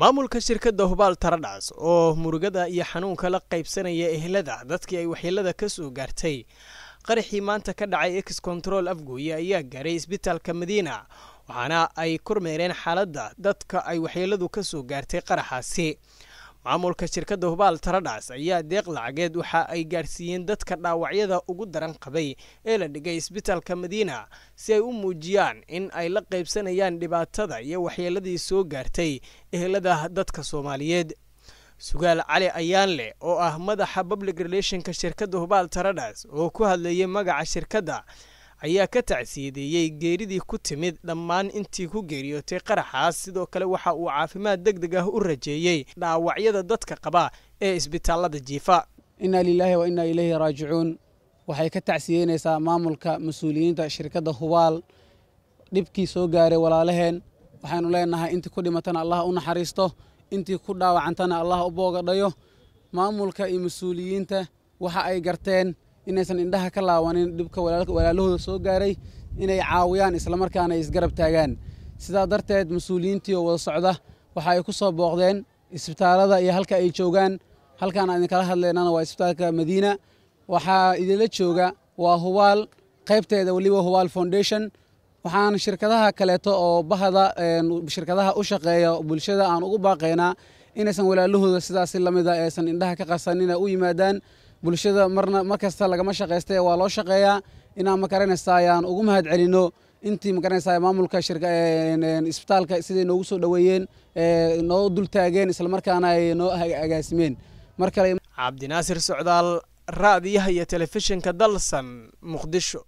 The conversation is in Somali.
maamulka shirkadda hubaal taradhas oo murugada iyo xanuunka la qaybsanaya ehlada dadkii ay waxyeelada ka soo gaartay. Qaraxii maanta ka dhacay ex control afgooye ayaa gaaray isbitaalka madiina waxaana ay kormeereen xaaladda dadka ay waxyeeladu ka soo gaartay qaraxaasi maamulka shirkadda hubaal taradhas ayaa deeq lacageed waxa ay gaarsiiyeen dadka dhaawacyada ugu daran qabay ee la dhigay isbitaalka madiina si ay u muujiyaan in ay la qaybsanayaan dhibaatada iyo waxyeeladii soo gaartay ehelada dadka soomaaliyeed. Sugaal cali ayaanleh oo ah madaxa public relationka shirkadda hubaal taradhas oo ku hadlayay magaca shirkadda ayaa ka tacsiyadeeyey geeridii ku timid dhammaan intii ku geeriyootay qaraxaas. Sidoo kale waxa uu caafimaad deg deg ah u rajeeyey dhaawacyada dadka qaba ee isbitaalada jiifa. Innaa lilaahi wa innaa ilayhi raajicuun. Waxay ka tacsiyeynaysaa maamulka mas'uuliyiinta shirkadda hubaal. Dhibkii soo gaaray walaalaheen waxaynu leenahay intii ku dhimatana allah u naxariisto intii ku dhaawacantana allah u boogadhayo maamulka iyo mas'uuliyiinta waxa ay garteen inaysan indhaha ka laawanin dhibka walaalahooda soo gaaray inay caawiyaan islamarkaana isgarab taagaan. Sidaa darteed mas'uuliyiintii oo wada socda waxa ay ku soo booqdeen isbitaalada iyo halka ay joogaan. Halkaan aan idinkala hadlaynana waa isbitaalka madiina. Waxaa idinla jooga waa hubaal qaybteeda weliba hubaal foundation. Waxaan shirkadaha kaleeto oo bahda shirkadaha u shaqeeya bulshada aan ugu baaqaynaa inaysan walaalahooda sidaasi lamida aysan indhaha ka qasanina u yimaadaan bulshada marna mar kasta lagama shaqaysta waa loo shaqeeyaa inaan makaranaysa ayaan ugu mahad celino intii makaranaysa maamulka isbitaalka siday noogu soo dhoweeyeen noo dul taageen islamarkaana ay noo agaasimeen mar kale cabdinaasir socdaal raadiyaha iyo telefishinka dalsan muqdisho